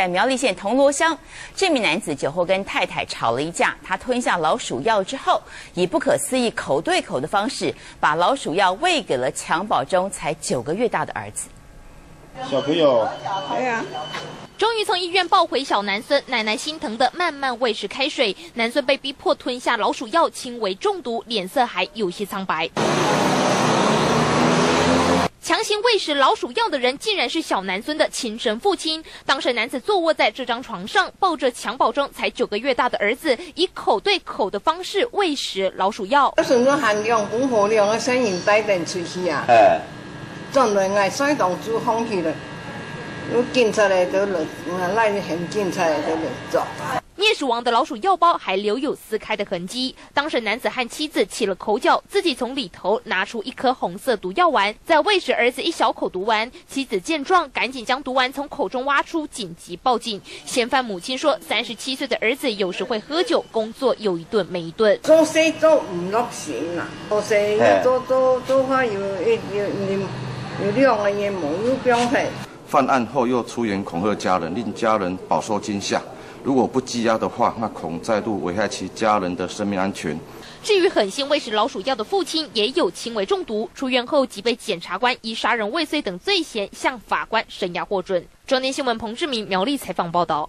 在苗栗县铜锣乡，这名男子酒后跟太太吵了一架，他吞下老鼠药之后，以不可思议口对口的方式，把老鼠药喂给了襁褓中才九个月大的儿子。小朋友，哎呀。终于从医院抱回小男孙，奶奶心疼的慢慢喂食开水，男孙被逼迫吞下老鼠药，轻微中毒，脸色还有些苍白。强行喂食老鼠药的人，竟然是小男孙的亲生父亲。当时男子坐卧在这张床上，抱着襁褓中才九个月大的儿子，以口对口的方式喂食老鼠药。我含量、量的声音带点出去啊！哎，转来爱塞动珠风去了。警察来都了，那很警察来都。灭鼠王的老鼠药包还留有撕开的痕迹。当时男子和妻子起了口角，自己从里头拿出一颗红色毒药丸，在喂食儿子一小口毒丸。妻子见状，赶紧将毒丸从口中挖出，紧急报警。嫌犯母亲说，三十七岁的儿子有时会喝酒，工作有一顿没一顿。做事做唔落心啦，做事做做做法有有有有两个人冇有表态。犯案后又出言恐吓家人，令家人饱受惊吓。如果不羁押的话，那恐再度危害其家人的生命安全。至于狠心喂食老鼠药的父亲，也有轻微中毒，出院后即被检察官以杀人未遂等罪嫌向法官审押获准。中天新闻彭志明苗栗采访报道。